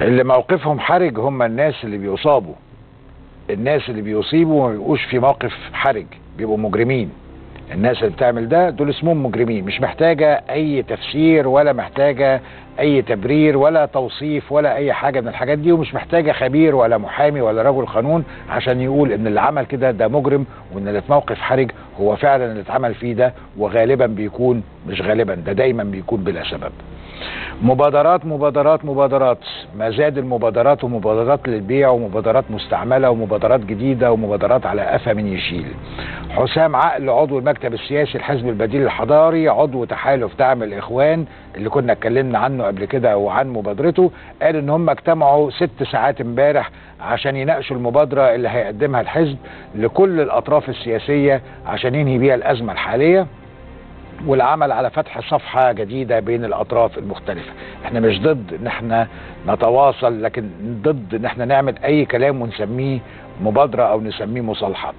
اللي موقفهم حرج هم الناس اللي بيصابوا. الناس اللي بيصيبوا ما بيبقوش في موقف حرج بيبقوا مجرمين. الناس اللي بتعمل ده دول اسمهم مجرمين مش محتاجة أي تفسير ولا محتاجة أي تبرير ولا توصيف ولا أي حاجة من الحاجات دي ومش محتاجة خبير ولا محامي ولا رجل قانون عشان يقول إن اللي عمل كده ده مجرم وإن اللي في موقف حرج هو فعلا اللي اتعمل فيه ده وغالبا بيكون مش غالبا ده دايما بيكون بلا سبب. مبادرات مبادرات مبادرات. ما زاد المبادرات ومبادرات للبيع ومبادرات مستعملة ومبادرات جديدة ومبادرات على قفا من يشيل حسام عقل عضو المكتب السياسي الحزب البديل الحضاري عضو تحالف دعم الإخوان اللي كنا اتكلمنا عنه قبل كده وعن مبادرته قال إن هم اجتمعوا ست ساعات امبارح عشان يناقشوا المبادرة اللي هيقدمها الحزب لكل الأطراف السياسية عشان ينهي بيها الأزمة الحالية. والعمل على فتح صفحة جديدة بين الأطراف المختلفة. إحنا مش ضد إن إحنا نتواصل لكن ضد إن إحنا نعمل أي كلام ونسميه مبادرة أو نسميه مصالحة.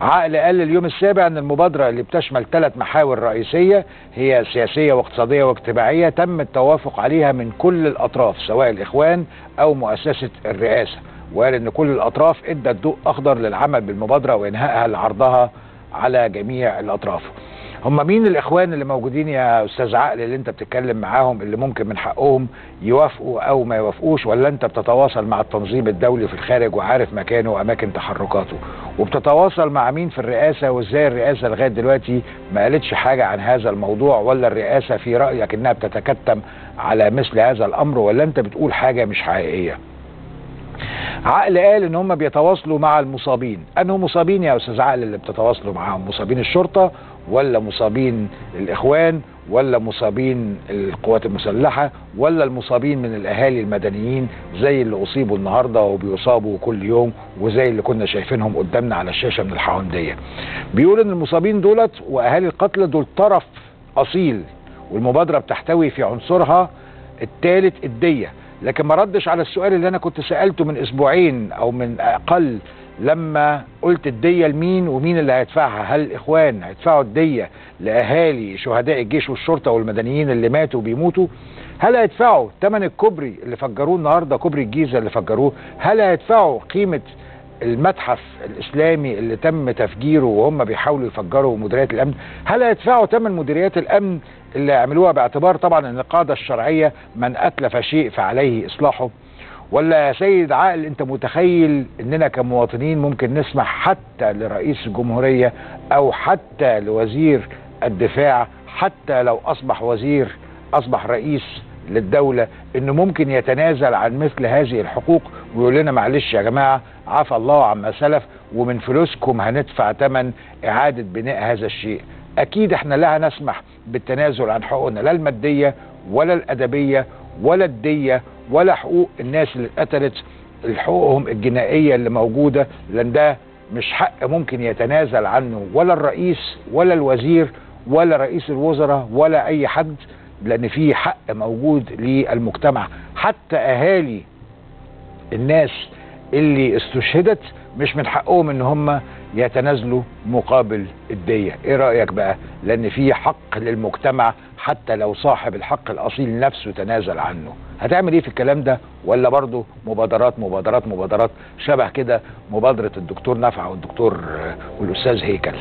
عقل قال اليوم السابع إن المبادرة اللي بتشمل ثلاث محاور رئيسية هي سياسية واقتصادية واجتماعية تم التوافق عليها من كل الأطراف سواء الإخوان أو مؤسسة الرئاسة. وقال إن كل الأطراف إدت ضوء أخضر للعمل بالمبادرة وإنهائها لعرضها على جميع الأطراف. هم مين الإخوان اللي موجودين يا أستاذ عقل اللي أنت بتتكلم معاهم اللي ممكن من حقهم يوافقوا أو ما يوافقوش؟ ولا أنت بتتواصل مع التنظيم الدولي في الخارج وعارف مكانه وأماكن تحركاته؟ وبتتواصل مع مين في الرئاسة؟ وإزاي الرئاسة لغاية دلوقتي ما قالتش حاجة عن هذا الموضوع؟ ولا الرئاسة في رأيك إنها بتتكتم على مثل هذا الأمر؟ ولا أنت بتقول حاجة مش حقيقية؟ عقل قال إن هم بيتواصلوا مع المصابين. انهم مصابين يا أستاذ عقل اللي بتتواصلوا معاهم؟ مصابين الشرطة ولا مصابين الإخوان ولا مصابين القوات المسلحة ولا المصابين من الأهالي المدنيين زي اللي أصيبوا النهارده وبيصابوا كل يوم وزي اللي كنا شايفينهم قدامنا على الشاشة من الحونديه بيقول إن المصابين دولت وأهالي القتلى دول طرف أصيل والمبادرة بتحتوي في عنصرها الثالث الدية. لكن ما ردش على السؤال اللي أنا كنت سألته من أسبوعين أو من أقل لما قلت الدية لمين ومين اللي هيدفعها؟ هل الاخوان هيدفعوا الدية لأهالي شهداء الجيش والشرطة والمدنيين اللي ماتوا وبيموتوا؟ هل هيدفعوا ثمن الكوبري اللي فجروه النهارده كوبري الجيزة اللي فجروه؟ هل هيدفعوا قيمة المتحف الإسلامي اللي تم تفجيره وهم بيحاولوا يفجروا مديريات الأمن؟ هل هيدفعوا ثمن مديريات الأمن اللي عملوها باعتبار طبعا إن القاعدة الشرعية من أتلف شيء فعليه إصلاحه؟ ولا يا سيد عقل انت متخيل اننا كمواطنين ممكن نسمح حتى لرئيس الجمهورية أو حتى لوزير الدفاع حتى لو اصبح وزير اصبح رئيس للدولة انه ممكن يتنازل عن مثل هذه الحقوق ويقول لنا معلش يا جماعة عفى الله عما سلف ومن فلوسكم هندفع ثمن إعادة بناء هذا الشيء. أكيد إحنا لا نسمح بالتنازل عن حقوقنا لا المادية ولا الأدبية ولا الدية ولا حقوق الناس اللي اتقتلت حقوقهم الجنائية اللي موجودة لأن ده مش حق ممكن يتنازل عنه ولا الرئيس ولا الوزير ولا رئيس الوزراء ولا أي حد لأن في حق موجود للمجتمع. حتى أهالي الناس اللي استشهدت مش من حقهم إن هم يتنازلوا مقابل الدية. إيه رأيك بقى؟ لأن في حق للمجتمع حتى لو صاحب الحق الأصيل نفسه تنازل عنه. هتعمل إيه في الكلام ده؟ ولا برضه مبادرات مبادرات مبادرات؟ شبه كده مبادرة الدكتور نفع والدكتور والأستاذ هيكل.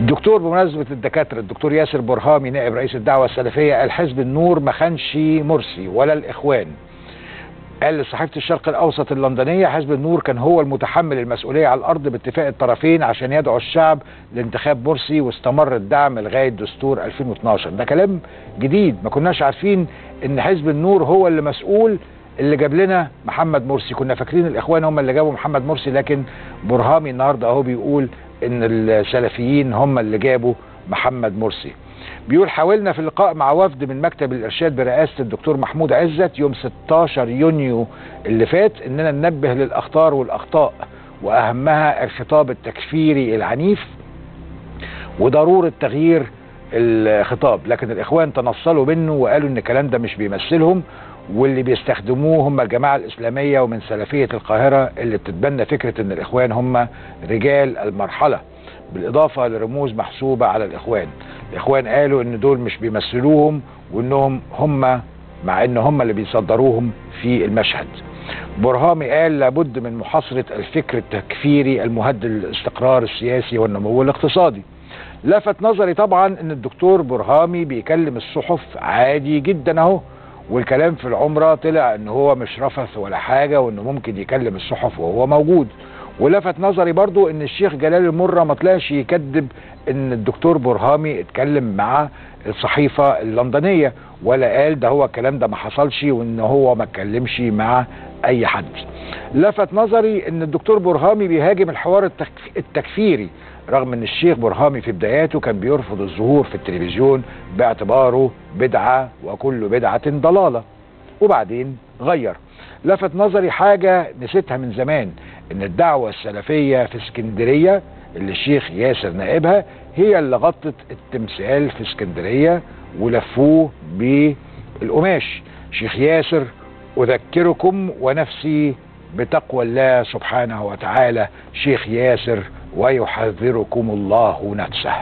الدكتور بمناسبة الدكاترة الدكتور ياسر برهامي نائب رئيس الدعوة السلفية قال حزب النور ما خانش مرسي ولا الإخوان. قال لصحيفة الشرق الأوسط اللندنية حزب النور كان هو المتحمل المسؤولية على الأرض باتفاق الطرفين عشان يدعو الشعب لانتخاب مرسي واستمر الدعم لغاية دستور 2012 ده كلام جديد. ما كناش عارفين إن حزب النور هو اللي مسؤول اللي جاب لنا محمد مرسي. كنا فاكرين الإخوان هم اللي جابوا محمد مرسي لكن برهامي النهاردة أهو بيقول إن السلفيين هم اللي جابوا محمد مرسي. بيقول حاولنا في اللقاء مع وفد من مكتب الإرشاد برئاسة الدكتور محمود عزت يوم 16 يونيو اللي فات إننا ننبه للأخطار والأخطاء وأهمها الخطاب التكفيري العنيف وضروره تغيير الخطاب. لكن الإخوان تنصلوا منه وقالوا إن الكلام ده مش بيمثلهم واللي بيستخدموه هم الجماعة الإسلامية ومن سلفية القاهرة اللي بتتبنى فكرة أن الإخوان هم رجال المرحلة. بالإضافة لرموز محسوبة على الإخوان. الإخوان قالوا أن دول مش بيمثلوهم وأنهم هم مع إن هم اللي بيصدروهم في المشهد. برهامي قال لابد من محاصرة الفكر التكفيري المهدد للاستقرار السياسي والنمو الاقتصادي. لفت نظري طبعا إن الدكتور برهامي بيكلم الصحف عادي جدا أهو والكلام في العمرة طلع إن هو مش رفث ولا حاجة وإنه ممكن يكلم الصحف وهو موجود. ولفت نظري برضو إن الشيخ جلال المرة ما طلعش يكذب إن الدكتور برهامي اتكلم مع الصحيفة اللندنية ولا قال ده هو الكلام ده ما حصلش وإن هو ما اتكلمش مع أي حد. لفت نظري إن الدكتور برهامي بيهاجم الحوار التكف- التكفيري رغم إن الشيخ برهامي في بداياته كان بيرفض الظهور في التلفزيون باعتباره بدعة وكل بدعة ضلالة. وبعدين غير. لفت نظري حاجة نسيتها من زمان إن الدعوة السلفية في اسكندرية اللي الشيخ ياسر نائبها هي اللي غطت التمثال في اسكندرية ولفوه بالقماش. شيخ ياسر أذكركم ونفسي بتقوى الله سبحانه وتعالى. شيخ ياسر ويحذركم الله نفسه.